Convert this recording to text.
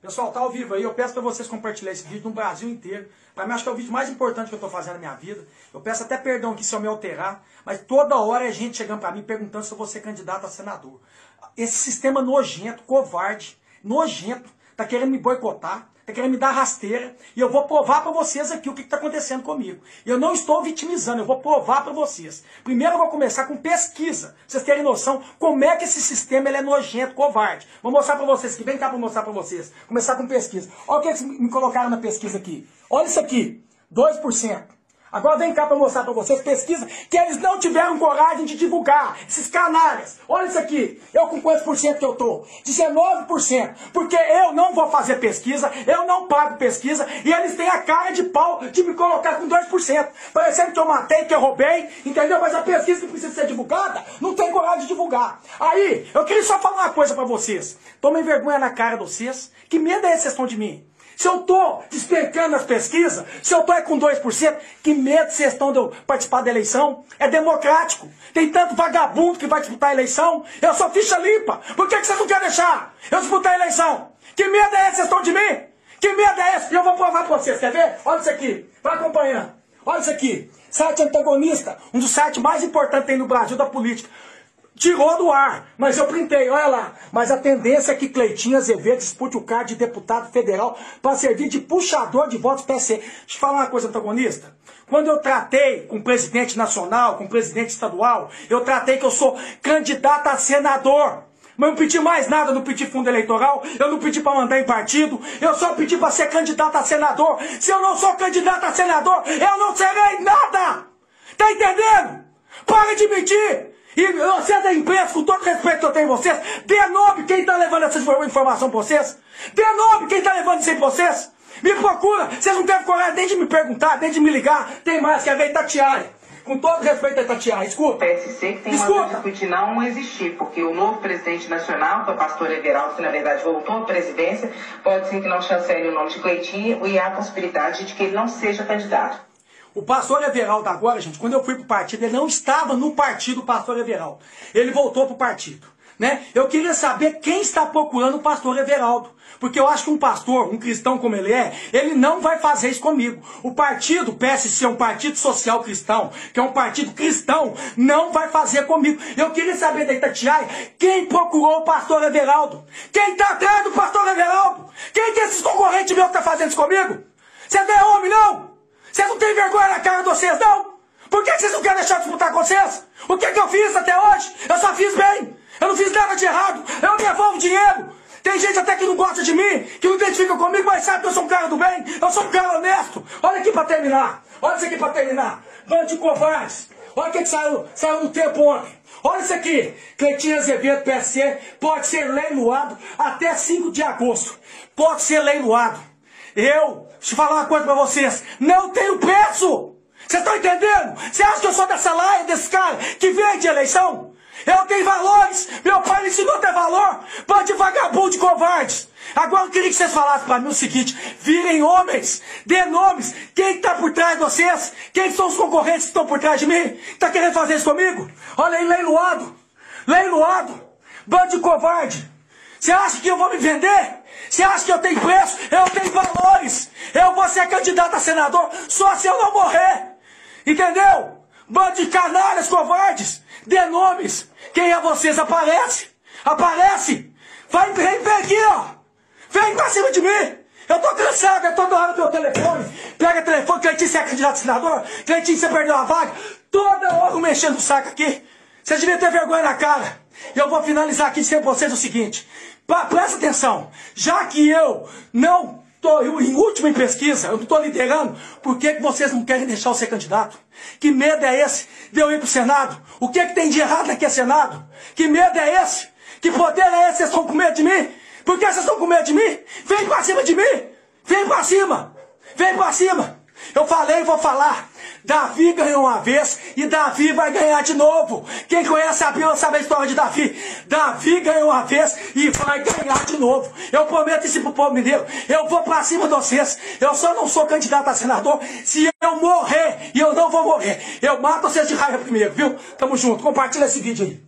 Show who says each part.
Speaker 1: Pessoal, tá ao vivo aí. Eu peço para vocês compartilharem esse vídeo no Brasil inteiro. Para mim, acho que é o vídeo mais importante que eu estou fazendo na minha vida. Eu peço até perdão aqui se eu me alterar, mas toda hora é gente chegando para mim perguntando se eu vou ser candidato a senador. Esse sistema nojento, covarde, nojento, tá querendo me boicotar, tá querendo me dar rasteira, e eu vou provar para vocês aqui o que está acontecendo comigo. Eu não estou vitimizando, eu vou provar para vocês. Primeiro eu vou começar com pesquisa, vocês terem noção como é que esse sistema ele é nojento, covarde. Vou mostrar para vocês aqui, vem cá para mostrar para vocês. Começar com pesquisa. Olha o que eles me colocaram na pesquisa aqui. Olha isso aqui, 2%. Agora vem cá para mostrar para vocês, pesquisa, que eles não tiveram coragem de divulgar, esses canalhas. Olha isso aqui, eu com quantos por cento que eu tô? 19%. Porque eu não vou fazer pesquisa, eu não pago pesquisa, e eles têm a cara de pau de me colocar com 2%. Parecendo que eu matei, que eu roubei, entendeu? Mas a pesquisa que precisa ser divulgada, não tem coragem de divulgar. Aí, eu queria só falar uma coisa para vocês. Tomem vergonha na cara de vocês. Que medo é esse de mim? Se eu estou despencando nas pesquisas, se eu estou com 2%, que medo vocês estão de eu participar da eleição? É democrático. Tem tanto vagabundo que vai disputar a eleição. Eu sou ficha limpa. Por que, que vocês não querem deixar eu disputar a eleição? Que medo é esse vocês estão de mim? Que medo é esse? Eu vou provar para vocês, quer ver? Olha isso aqui. Vai acompanhando. Olha isso aqui. Site antagonista, um dos sites mais importantes tem no Brasil da política tirou do ar, mas eu printei, olha lá. Mas a tendência é que Cleitinho Azevedo dispute o cargo de deputado federal para servir de puxador de votos PC. Deixa eu falar uma coisa, antagonista. Quando eu tratei com presidente nacional, com presidente estadual, eu tratei que eu sou candidato a senador. Mas não pedi mais nada, não pedi fundo eleitoral, eu não pedi para mandar em partido, eu só pedi para ser candidato a senador. Se eu não sou candidato a senador, eu não serei nada! Tá entendendo? Para de mentir! E vocês da imprensa, com todo respeito que eu tenho em vocês, dê nome quem está levando essa informação para vocês. Dê nome quem está levando isso aí para vocês. Me procura. Vocês não teve coragem nem de me perguntar, nem de me ligar. Tem mais que a ver Itatiaia. Com todo respeito a Itatiaia, escuta.
Speaker 2: PSC que tem
Speaker 1: escuta.
Speaker 2: de não existir, porque o novo presidente nacional, que é o pastor Everaldo, que na verdade voltou à presidência, pode ser que não chancele o nome de Cleitinho e há a possibilidade de que ele não seja candidato.
Speaker 1: O pastor Everaldo agora, gente, quando eu fui para o partido, ele não estava no partido, o pastor Everaldo. Ele voltou para o partido. Né? Eu queria saber quem está procurando o pastor Everaldo. Porque eu acho que um pastor, um cristão como ele é, ele não vai fazer isso comigo. O partido PSC, um partido social cristão, que é um partido cristão, não vai fazer comigo. Eu queria saber da Itatiaia quem procurou o pastor Everaldo. Quem está atrás do pastor Everaldo? Quem que é esses concorrentes meus que está fazendo isso comigo? Você não é homem, não? Vocês não têm vergonha na cara de vocês, não? Por que vocês não querem deixar de disputar com vocês? O que, que eu fiz até hoje? Eu só fiz bem. Eu não fiz nada de errado. Eu devolvo dinheiro. Tem gente até que não gosta de mim, que não identifica comigo, mas sabe que eu sou um cara do bem. Eu sou um cara honesto. Olha aqui para terminar. Olha isso aqui para terminar. Bando de covardes. Olha o que, que saiu, saiu no tempo ontem. Olha isso aqui. Cleitinho Azevedo, PSC, pode ser leiloado até 5 de agosto. Pode ser leiloado. Eu, deixa eu falar uma coisa pra vocês, não tenho preço! Vocês estão entendendo? Você acha que eu sou dessa laia, desse cara que vem de eleição? Eu tenho valores! Meu pai me ensinou a ter valor! Pode vagabundo de covardes! Agora eu queria que vocês falassem para mim o seguinte: virem homens, dê nomes, quem está por trás de vocês? Quem são os concorrentes que estão por trás de mim? Está querendo fazer isso comigo? Olha aí, leiloado! Leiloado! Bando de covarde! Você acha que eu vou me vender? Você acha que eu tenho preço? Eu tenho valores. Eu vou ser candidato a senador só se eu não morrer. Entendeu? Bando de canalhas covardes. Dê nomes. Quem é vocês? Aparece. Aparece. Vai, vem, vem aqui, ó. Vem pra cima de mim. Eu tô cansado, eu tô hora do meu telefone. Pega o telefone, Cleitinho, você é candidato a senador? Cleitinho, você perdeu a vaga. Toda hora mexendo o saco aqui. Você devia ter vergonha na cara. Eu vou finalizar aqui dizendo pra vocês o seguinte. Presta atenção. Já que eu não estou em última em pesquisa, eu não estou liderando, por que, que vocês não querem deixar eu ser candidato? Que medo é esse de eu ir para o Senado? O que, que tem de errado naquele Senado? Que medo é esse? Que poder é esse? Vocês estão com medo de mim? Por que vocês estão com medo de mim? Vem para cima de mim! Vem para cima! Vem para cima! Eu falei e vou falar. Davi ganhou uma vez e Davi vai ganhar de novo. Quem conhece a Bíblia sabe a história de Davi. Davi ganhou uma vez e vai ganhar de novo. Eu prometo isso pro povo mineiro. Eu vou pra cima de vocês. Eu só não sou candidato a senador se eu morrer. E eu não vou morrer. Eu mato vocês de raiva primeiro, viu? Tamo junto. Compartilha esse vídeo aí.